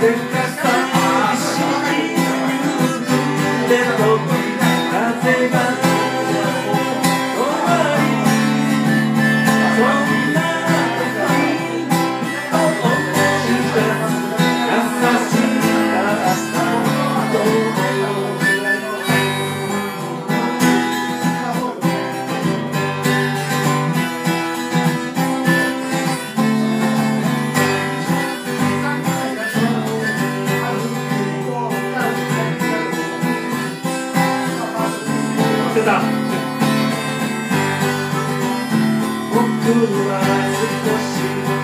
together ってた。僕には少し